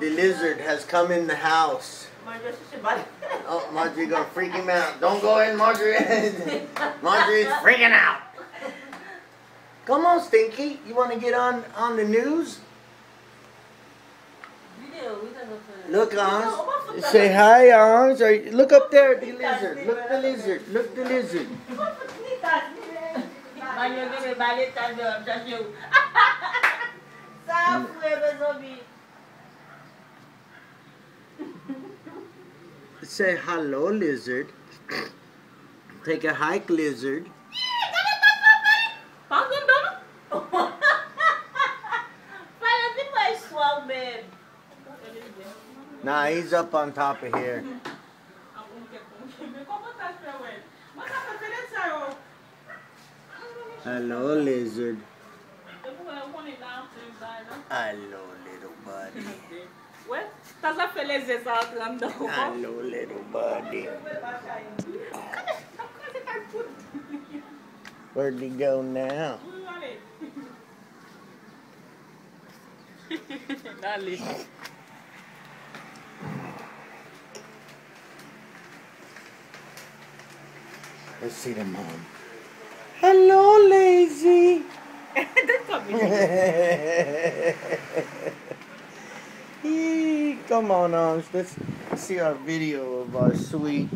the lizard has come in the house. Marjorie si Bal. Oh, Marjorie gonna freak him out. Don't go in, Marjorie. Marjorie's freaking out. Come on, Stinky. You want to get on on the news? Video, wita na sa- Look, Video, Ons. Say hi, Ons. Or, look up there, the lizard. Look the lizard. Look the lizard. Say hello, lizard. Take a hike, lizard. Nah, he's up on top of here. Hello, lizard. Hello, little buddy. Well, tasa feleze sa atlam daw ko. Hello, little buddy. Where'd he go now? Dali. Let's see the mom. Hello, lazy. Come on, Ons. Let's see our video of our sweet